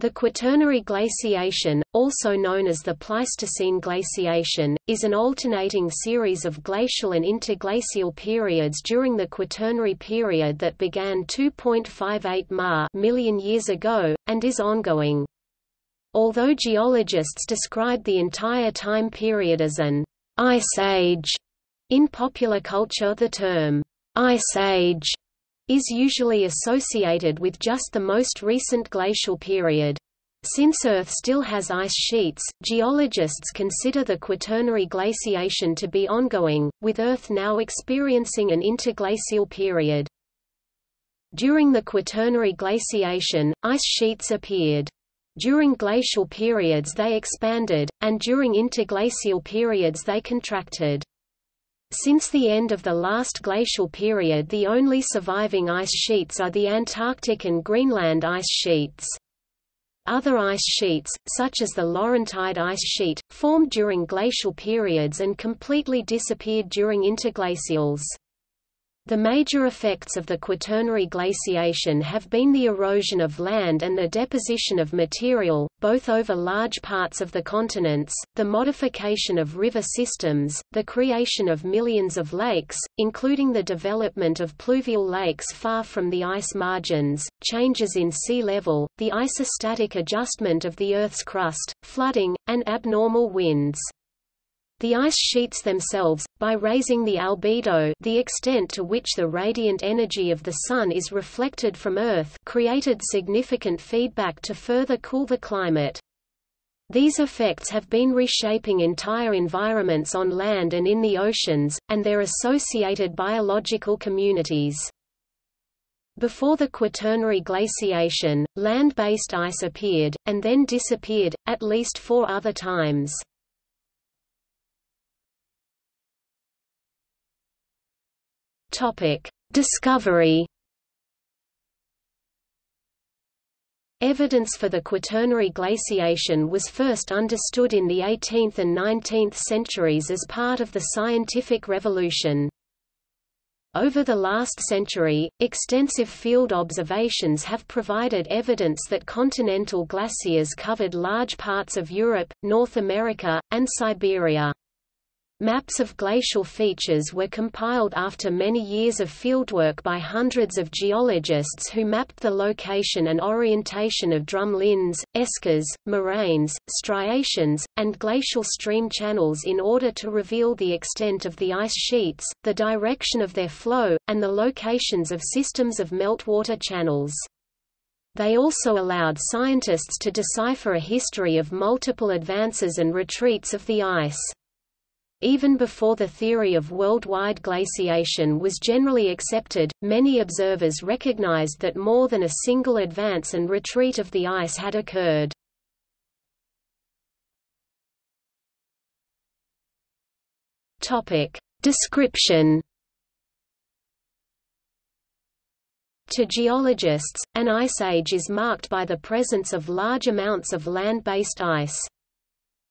The Quaternary glaciation, also known as the Pleistocene glaciation, is an alternating series of glacial and interglacial periods during the Quaternary period that began 2.58 ma million years ago, and is ongoing. Although geologists describe the entire time period as an ice age, in popular culture the term ice age is usually associated with just the most recent glacial period. Since Earth still has ice sheets, geologists consider the Quaternary glaciation to be ongoing, with Earth now experiencing an interglacial period. During the Quaternary glaciation, ice sheets appeared. During glacial periods they expanded, and during interglacial periods they contracted. Since the end of the last glacial period the only surviving ice sheets are the Antarctic and Greenland ice sheets. Other ice sheets, such as the Laurentide ice sheet, formed during glacial periods and completely disappeared during interglacials. The major effects of the Quaternary glaciation have been the erosion of land and the deposition of material, both over large parts of the continents, the modification of river systems, the creation of millions of lakes, including the development of pluvial lakes far from the ice margins, changes in sea level, the isostatic adjustment of the Earth's crust, flooding, and abnormal winds. The ice sheets themselves, by raising the albedo the extent to which the radiant energy of the Sun is reflected from Earth created significant feedback to further cool the climate. These effects have been reshaping entire environments on land and in the oceans, and their associated biological communities. Before the Quaternary glaciation, land-based ice appeared, and then disappeared, at least four other times. Topic: Discovery. Evidence for the Quaternary glaciation was first understood in the 18th and 19th centuries as part of the scientific revolution. Over the last century, extensive field observations have provided evidence that continental glaciers covered large parts of Europe, North America, and Siberia. Maps of glacial features were compiled after many years of fieldwork by hundreds of geologists who mapped the location and orientation of drumlins, eskers, moraines, striations, and glacial stream channels in order to reveal the extent of the ice sheets, the direction of their flow, and the locations of systems of meltwater channels. They also allowed scientists to decipher a history of multiple advances and retreats of the ice. Even before the theory of worldwide glaciation was generally accepted, many observers recognized that more than a single advance and retreat of the ice had occurred. Description To geologists, an ice age is marked by the presence of large amounts of land-based ice.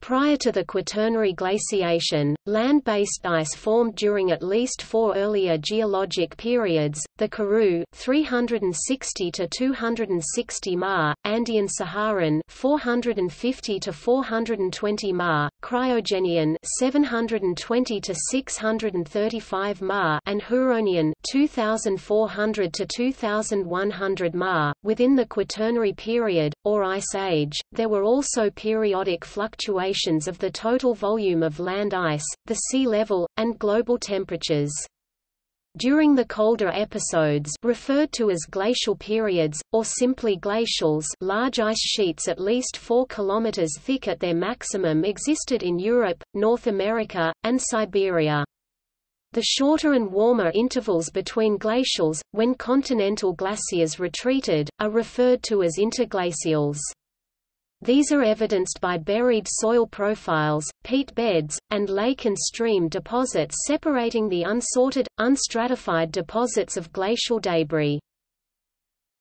Prior to the Quaternary glaciation, land-based ice formed during at least four earlier geologic periods, the Karoo 360 to 260 ma, Andean Saharan 450 to 420 ma, Cryogenian 720 to 635 ma, and Huronian 2400 to 2100 ma. Within the Quaternary period or Ice Age, there were also periodic fluctuations of the total volume of land ice, the sea level, and global temperatures. During the colder episodes referred to as glacial periods, or simply glacials large ice sheets at least 4 km thick at their maximum existed in Europe, North America, and Siberia. The shorter and warmer intervals between glacials, when continental glaciers retreated, are referred to as interglacials. These are evidenced by buried soil profiles, peat beds, and lake and stream deposits separating the unsorted, unstratified deposits of glacial debris.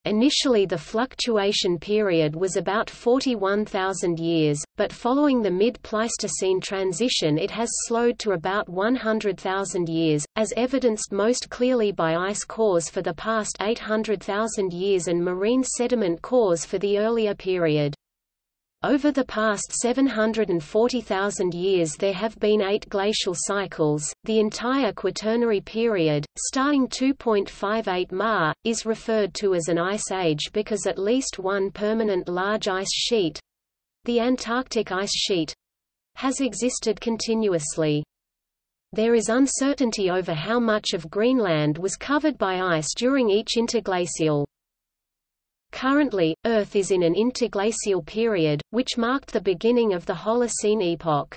Initially the fluctuation period was about 41,000 years, but following the mid-Pleistocene transition it has slowed to about 100,000 years, as evidenced most clearly by ice cores for the past 800,000 years and marine sediment cores for the earlier period. Over the past 740,000 years there have been eight glacial cycles. The entire Quaternary period, starting 2.58 Ma, is referred to as an ice age because at least one permanent large ice sheet the Antarctic ice sheet has existed continuously. There is uncertainty over how much of Greenland was covered by ice during each interglacial. Currently, Earth is in an interglacial period, which marked the beginning of the Holocene epoch.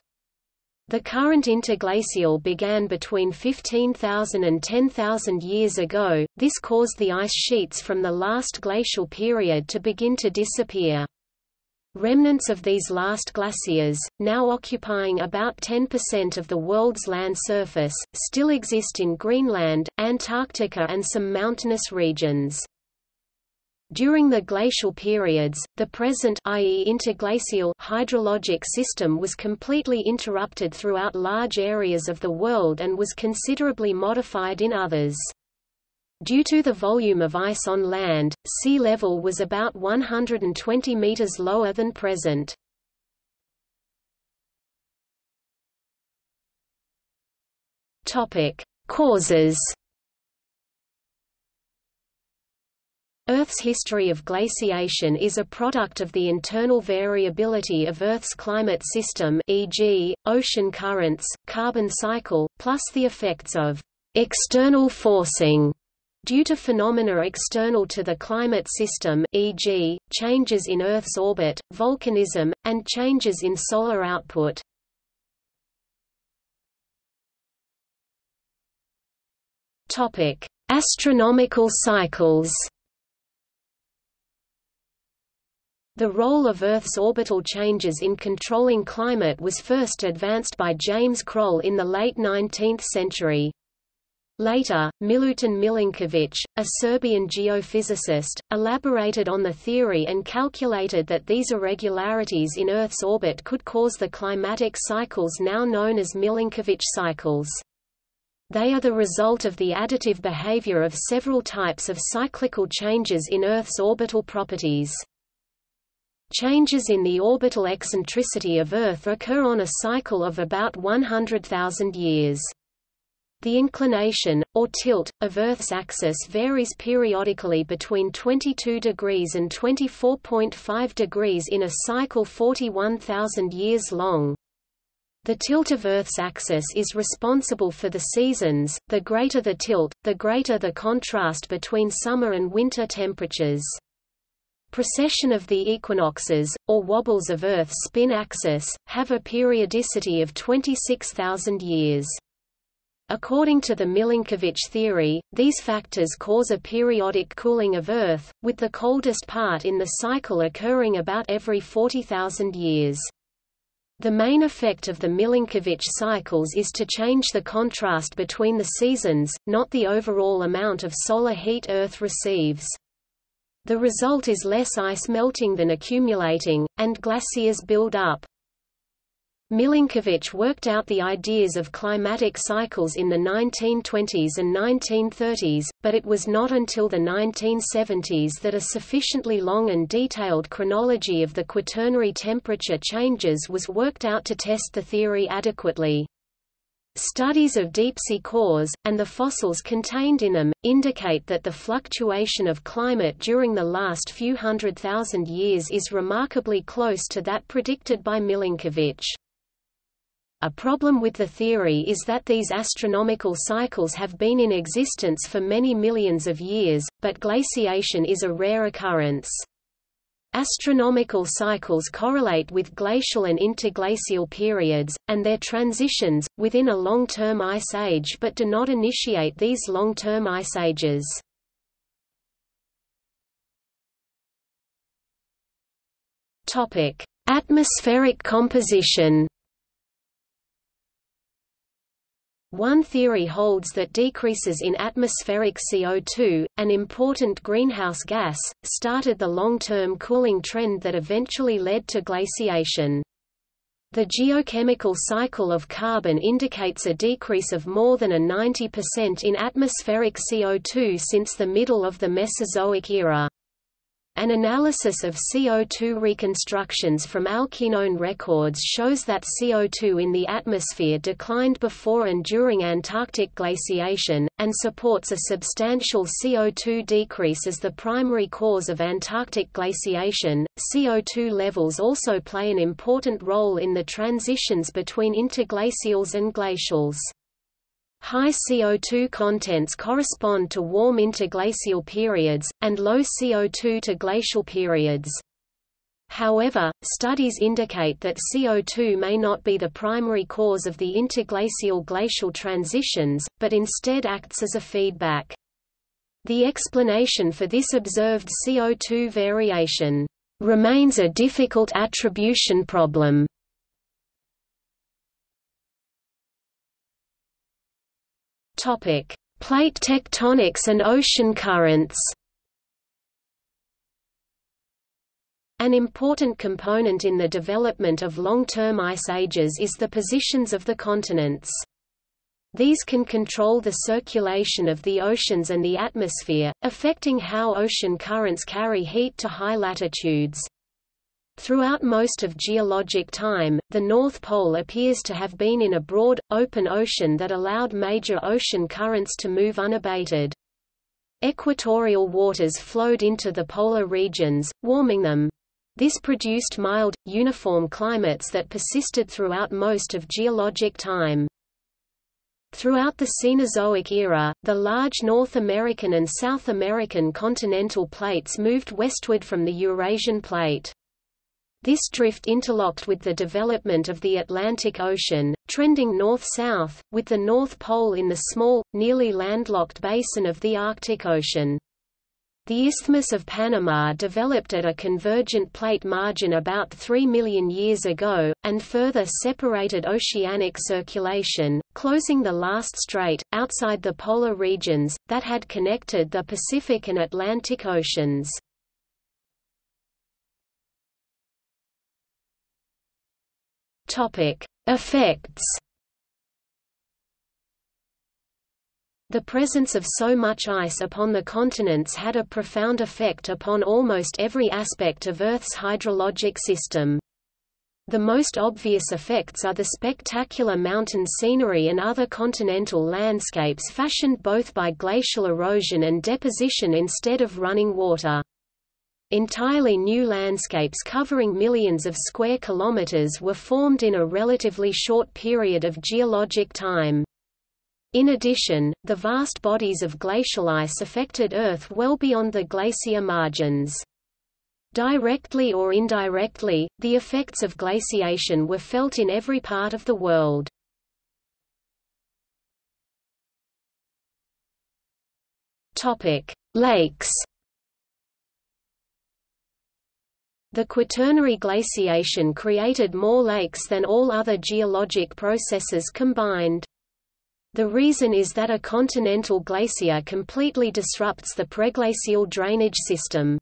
The current interglacial began between 15,000 and 10,000 years ago, this caused the ice sheets from the last glacial period to begin to disappear. Remnants of these last glaciers, now occupying about 10% of the world's land surface, still exist in Greenland, Antarctica and some mountainous regions. During the glacial periods, the present i.e. interglacial hydrologic system was completely interrupted throughout large areas of the world and was considerably modified in others. Due to the volume of ice on land, sea level was about 120 meters lower than present. Topic: Causes Earth's history of glaciation is a product of the internal variability of Earth's climate system e.g., ocean currents, carbon cycle, plus the effects of external forcing due to phenomena external to the climate system e.g., changes in Earth's orbit, volcanism, and changes in solar output. Astronomical cycles The role of Earth's orbital changes in controlling climate was first advanced by James Croll in the late 19th century. Later, Milutin Milanković, a Serbian geophysicist, elaborated on the theory and calculated that these irregularities in Earth's orbit could cause the climatic cycles now known as Milankovitch cycles. They are the result of the additive behavior of several types of cyclical changes in Earth's orbital properties. Changes in the orbital eccentricity of Earth occur on a cycle of about 100,000 years. The inclination, or tilt, of Earth's axis varies periodically between 22 degrees and 24.5 degrees in a cycle 41,000 years long. The tilt of Earth's axis is responsible for the seasons, the greater the tilt, the greater the contrast between summer and winter temperatures. Precession of the equinoxes, or wobbles of Earth's spin axis, have a periodicity of 26,000 years. According to the Milankovitch theory, these factors cause a periodic cooling of Earth, with the coldest part in the cycle occurring about every 40,000 years. The main effect of the Milankovitch cycles is to change the contrast between the seasons, not the overall amount of solar heat Earth receives. The result is less ice melting than accumulating, and glaciers build up. Milankovitch worked out the ideas of climatic cycles in the 1920s and 1930s, but it was not until the 1970s that a sufficiently long and detailed chronology of the quaternary temperature changes was worked out to test the theory adequately. Studies of deep-sea cores, and the fossils contained in them, indicate that the fluctuation of climate during the last few hundred thousand years is remarkably close to that predicted by Milankovitch. A problem with the theory is that these astronomical cycles have been in existence for many millions of years, but glaciation is a rare occurrence. Astronomical cycles correlate with glacial and interglacial periods, and their transitions, within a long-term ice age but do not initiate these long-term ice ages. Atmospheric composition One theory holds that decreases in atmospheric CO2, an important greenhouse gas, started the long-term cooling trend that eventually led to glaciation. The geochemical cycle of carbon indicates a decrease of more than a 90% in atmospheric CO2 since the middle of the Mesozoic era. An analysis of CO2 reconstructions from alkenone records shows that CO2 in the atmosphere declined before and during Antarctic glaciation, and supports a substantial CO2 decrease as the primary cause of Antarctic glaciation. CO2 levels also play an important role in the transitions between interglacials and glacials. High CO2 contents correspond to warm interglacial periods, and low CO2 to glacial periods. However, studies indicate that CO2 may not be the primary cause of the interglacial glacial transitions, but instead acts as a feedback. The explanation for this observed CO2 variation remains a difficult attribution problem. Topic: Plate tectonics and ocean currents. An important component in the development of long-term ice ages is the positions of the continents. These can control the circulation of the oceans and the atmosphere, affecting how ocean currents carry heat to high latitudes. Throughout most of geologic time, the North Pole appears to have been in a broad, open ocean that allowed major ocean currents to move unabated. Equatorial waters flowed into the polar regions, warming them. This produced mild, uniform climates that persisted throughout most of geologic time. Throughout the Cenozoic era, the large North American and South American continental plates moved westward from the Eurasian plate. This drift interlocked with the development of the Atlantic Ocean, trending north-south, with the North Pole in the small, nearly landlocked basin of the Arctic Ocean. The Isthmus of Panama developed at a convergent plate margin about 3 million years ago, and further separated oceanic circulation, closing the last strait, outside the polar regions, that had connected the Pacific and Atlantic Oceans. Topic: Effects. The presence of so much ice upon the continents had a profound effect upon almost every aspect of Earth's hydrologic system. The most obvious effects are the spectacular mountain scenery and other continental landscapes fashioned both by glacial erosion and deposition instead of running water. Entirely new landscapes covering millions of square kilometers were formed in a relatively short period of geologic time. In addition, the vast bodies of glacial ice affected Earth well beyond the glacier margins. Directly or indirectly, the effects of glaciation were felt in every part of the world. Lakes The Quaternary glaciation created more lakes than all other geologic processes combined. The reason is that a continental glacier completely disrupts the preglacial drainage system.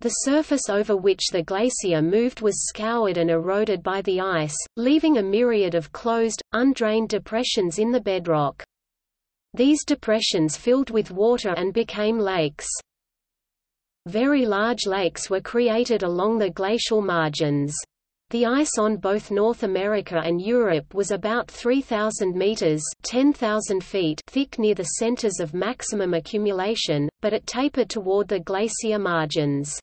The surface over which the glacier moved was scoured and eroded by the ice, leaving a myriad of closed, undrained depressions in the bedrock. These depressions filled with water and became lakes. Very large lakes were created along the glacial margins. The ice on both North America and Europe was about 3,000 meters (10,000 feet) thick near the centers of maximum accumulation, but it tapered toward the glacier margins.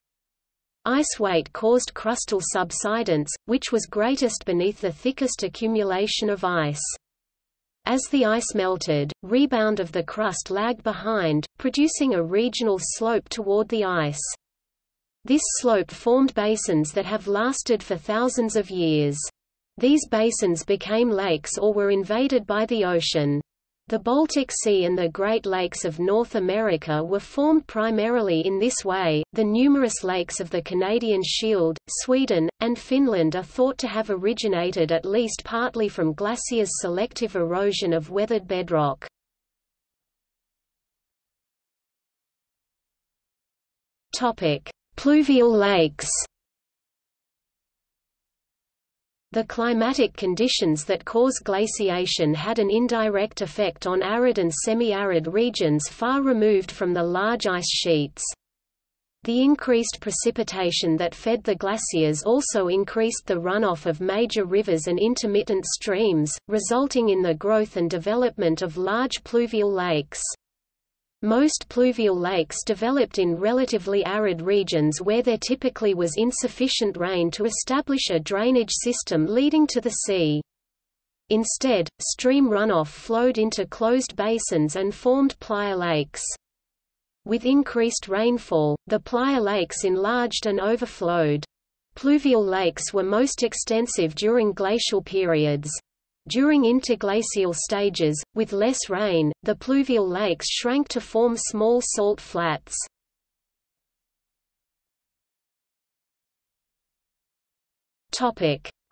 Ice weight caused crustal subsidence, which was greatest beneath the thickest accumulation of ice. As the ice melted, rebound of the crust lagged behind, producing a regional slope toward the ice. This slope formed basins that have lasted for thousands of years. These basins became lakes or were invaded by the ocean. The Baltic Sea and the Great Lakes of North America were formed primarily in this way. The numerous lakes of the Canadian Shield, Sweden, and Finland are thought to have originated at least partly from glaciers' selective erosion of weathered bedrock. Topic: Pluvial lakes. The climatic conditions that cause glaciation had an indirect effect on arid and semi-arid regions far removed from the large ice sheets. The increased precipitation that fed the glaciers also increased the runoff of major rivers and intermittent streams, resulting in the growth and development of large pluvial lakes. Most pluvial lakes developed in relatively arid regions where there typically was insufficient rain to establish a drainage system leading to the sea. Instead, stream runoff flowed into closed basins and formed playa lakes. With increased rainfall, the playa lakes enlarged and overflowed. Pluvial lakes were most extensive during glacial periods. During interglacial stages, with less rain, the pluvial lakes shrank to form small salt flats.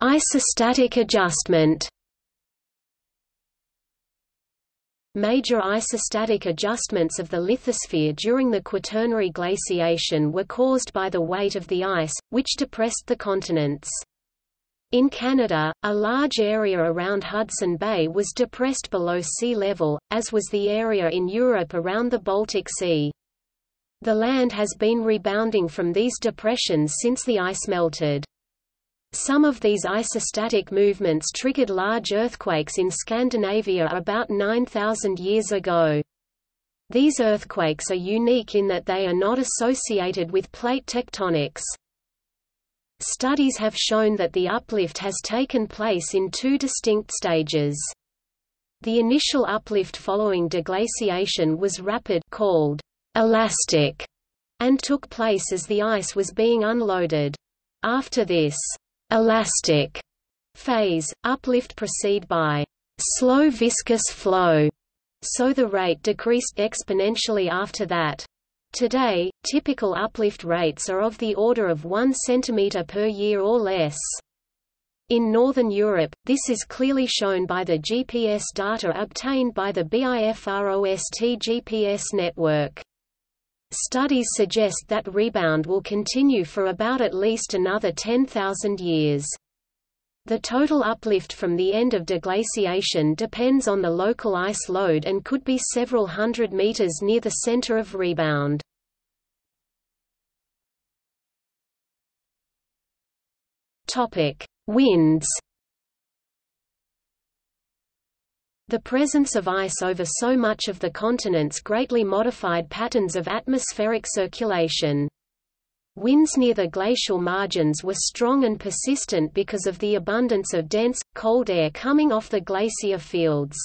Isostatic adjustment Major isostatic adjustments of the lithosphere during the Quaternary glaciation were caused by the weight of the ice, which depressed the continents. In Canada, a large area around Hudson Bay was depressed below sea level, as was the area in Europe around the Baltic Sea. The land has been rebounding from these depressions since the ice melted. Some of these isostatic movements triggered large earthquakes in Scandinavia about 9,000 years ago. These earthquakes are unique in that they are not associated with plate tectonics. Studies have shown that the uplift has taken place in two distinct stages. The initial uplift following deglaciation was rapid called elastic and took place as the ice was being unloaded. After this elastic phase, uplift proceed by slow viscous flow, so the rate decreased exponentially after that. Today, typical uplift rates are of the order of 1 cm per year or less. In Northern Europe, this is clearly shown by the GPS data obtained by the BIFROST GPS network. Studies suggest that rebound will continue for about at least another 10,000 years. The total uplift from the end of deglaciation depends on the local ice load and could be several hundred meters near the center of rebound. Topic: Winds. The presence of ice over so much of the continents greatly modified patterns of atmospheric circulation. Winds near the glacial margins were strong and persistent because of the abundance of dense, cold air coming off the glacier fields.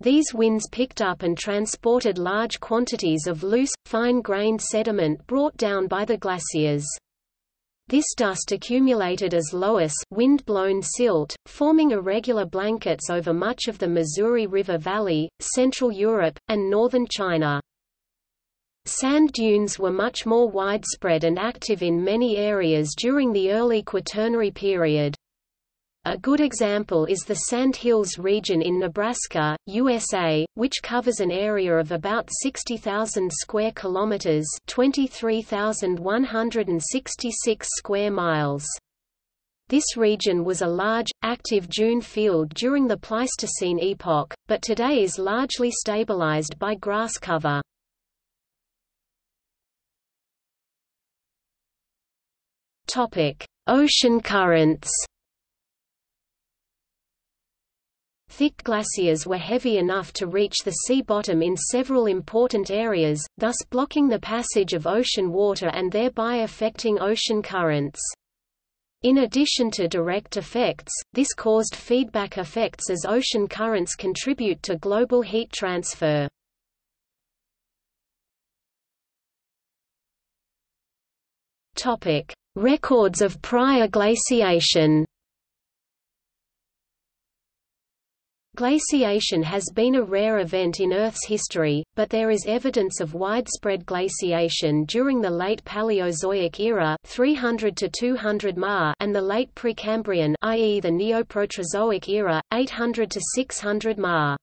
These winds picked up and transported large quantities of loose, fine-grained sediment brought down by the glaciers. This dust accumulated as loess wind-blown silt, forming irregular blankets over much of the Missouri River Valley, Central Europe, and northern China. Sand dunes were much more widespread and active in many areas during the early Quaternary period. A good example is the Sand Hills region in Nebraska, USA, which covers an area of about 60,000 square kilometers, 23,166 square miles. This region was a large, active dune field during the Pleistocene epoch, but today is largely stabilized by grass cover. Ocean currents. Thick glaciers were heavy enough to reach the sea bottom in several important areas, thus blocking the passage of ocean water and thereby affecting ocean currents. In addition to direct effects, this caused feedback effects as ocean currents contribute to global heat transfer. Topic: Records of prior glaciation Glaciation has been a rare event in Earth's history, but there is evidence of widespread glaciation during the late Paleozoic era 300 to 200 Ma and the late Precambrian i.e. the Neoproterozoic era 800 to 600 Ma.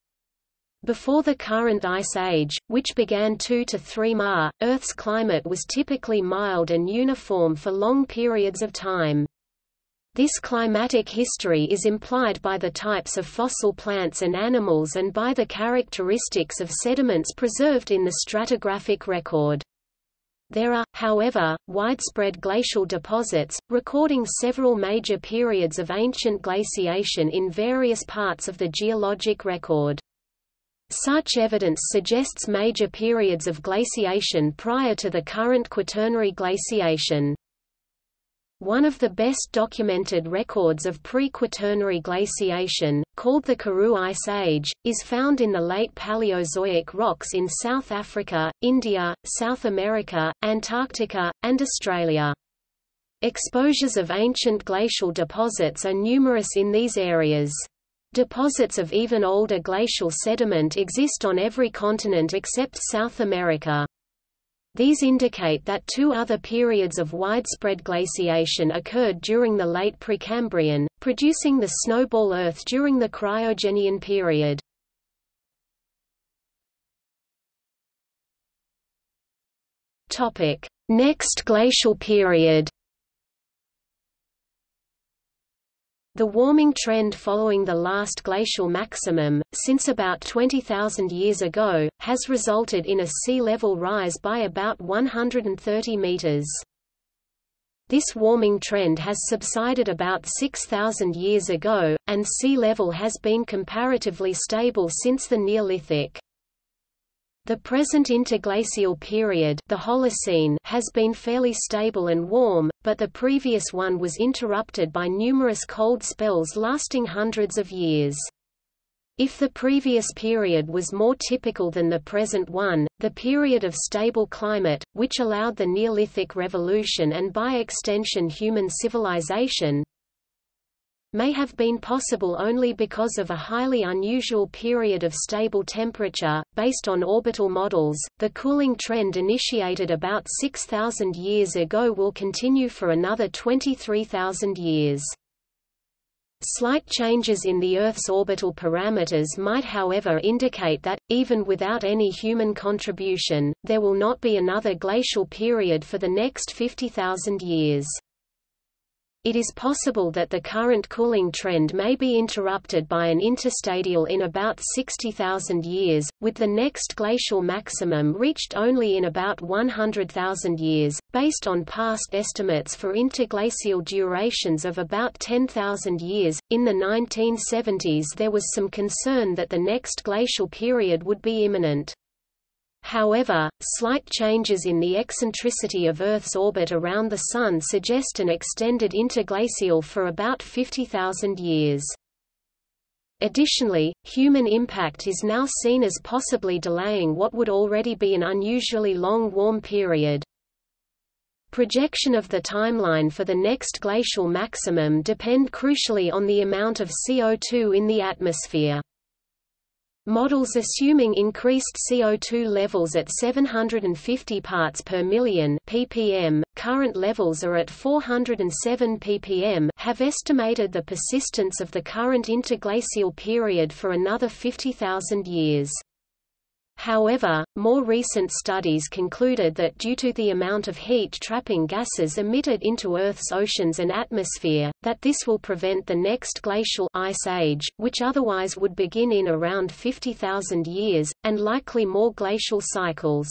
Before the current ice age, which began 2 to 3 Ma, Earth's climate was typically mild and uniform for long periods of time. This climatic history is implied by the types of fossil plants and animals and by the characteristics of sediments preserved in the stratigraphic record. There are, however, widespread glacial deposits, recording several major periods of ancient glaciation in various parts of the geologic record. Such evidence suggests major periods of glaciation prior to the current Quaternary glaciation. One of the best documented records of pre-Quaternary glaciation, called the Karoo Ice Age, is found in the late Paleozoic rocks in South Africa, India, South America, Antarctica, and Australia. Exposures of ancient glacial deposits are numerous in these areas. Deposits of even older glacial sediment exist on every continent except South America. These indicate that two other periods of widespread glaciation occurred during the late Precambrian, producing the snowball Earth during the Cryogenian period. Next glacial period The warming trend following the last glacial maximum, since about 20,000 years ago, has resulted in a sea level rise by about 130 meters. This warming trend has subsided about 6,000 years ago, and sea level has been comparatively stable since the Neolithic. The present interglacial period the Holocene has been fairly stable and warm, but the previous one was interrupted by numerous cold spells lasting hundreds of years. If the previous period was more typical than the present one, the period of stable climate, which allowed the Neolithic Revolution and by extension human civilization, may have been possible only because of a highly unusual period of stable temperature. Based on orbital models, the cooling trend initiated about 6,000 years ago will continue for another 23,000 years. Slight changes in the Earth's orbital parameters might however indicate that, even without any human contribution, there will not be another glacial period for the next 50,000 years. It is possible that the current cooling trend may be interrupted by an interstadial in about 60,000 years, with the next glacial maximum reached only in about 100,000 years, based on past estimates for interglacial durations of about 10,000 years. In the 1970s, there was some concern that the next glacial period would be imminent. However, slight changes in the eccentricity of Earth's orbit around the Sun suggest an extended interglacial for about 50,000 years. Additionally, human impact is now seen as possibly delaying what would already be an unusually long warm period. Projection of the timeline for the next glacial maximum depend crucially on the amount of CO2 in the atmosphere. Models assuming increased CO2 levels at 750 parts per million ppm, current levels are at 407 ppm have estimated the persistence of the current interglacial period for another 50,000 years. However, more recent studies concluded that due to the amount of heat-trapping gases emitted into Earth's oceans and atmosphere, that this will prevent the next glacial ice age, which otherwise would begin in around 50,000 years, and likely more glacial cycles.